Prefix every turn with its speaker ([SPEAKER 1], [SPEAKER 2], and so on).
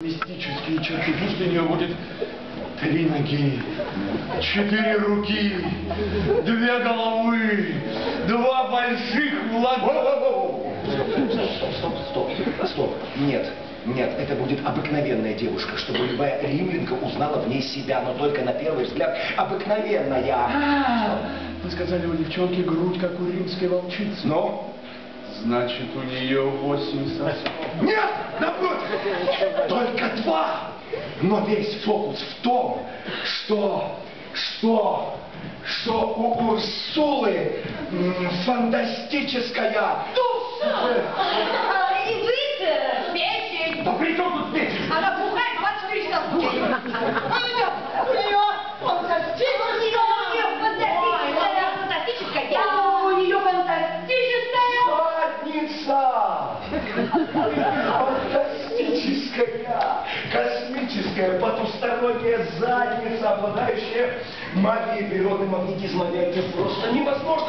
[SPEAKER 1] Мистические черты. Пусть у нее будет три ноги, четыре руки, две головы, два больших ладони.
[SPEAKER 2] Стоп, стоп, стоп, стоп. Нет, нет, это будет обыкновенная девушка, чтобы любая римлянка узнала в ней себя, но только на первый взгляд обыкновенная.
[SPEAKER 1] А, Вы сказали, у девчонки грудь, как у римской волчицы.
[SPEAKER 2] Но?
[SPEAKER 1] Значит, у нее восемь сосов.
[SPEAKER 2] Нет, только два. Но весь фокус в том, что, что, что у Урсулы фантастическая...
[SPEAKER 3] А, И вы печень.
[SPEAKER 2] Да при чем тут печень?
[SPEAKER 3] Она бухает 24 часа в день. У нее, у нее фантастическая. У нее фантастическая. Да, у нее фантастическая.
[SPEAKER 2] Задница! Фантастическая, космическая, потусторонняя задница, обладающая магией природным магнетизмом. Просто невозможно!